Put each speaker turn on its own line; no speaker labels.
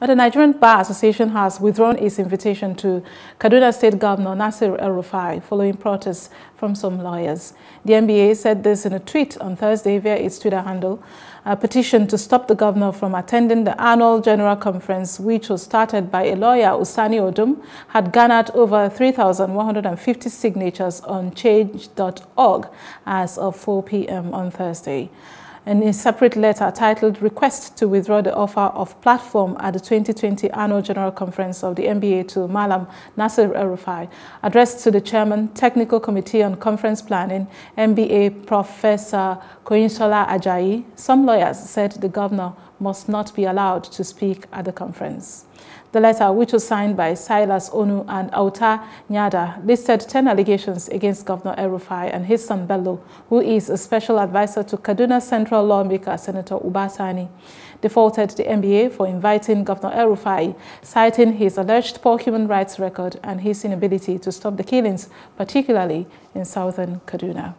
The Nigerian Bar Association has withdrawn its invitation to Kaduna State Governor Nasir El-Rufai following protests from some lawyers. The NBA said this in a tweet on Thursday via its Twitter handle. A petition to stop the governor from attending the annual general conference, which was started by a lawyer, Usani Odum, had garnered over 3,150 signatures on change.org as of 4 p.m. on Thursday in a separate letter titled Request to Withdraw the Offer of Platform at the 2020 Annual General Conference of the NBA to Malam Nasir El-Rufai, addressed to the Chairman, Technical Committee on Conference Planning, NBA Professor Konyinsola Ajayi, some lawyers said the governor must not be allowed to speak at the conference. The letter, which was signed by Silas Onu and Auta Nyada, listed 10 allegations against Governor El-Rufai and his son Bello, who is a special advisor to Kaduna Central lawmaker Senator Uba Sani. Defaulted the NBA for inviting Governor El-Rufai, citing his alleged poor human rights record and his inability to stop the killings, particularly in southern Kaduna.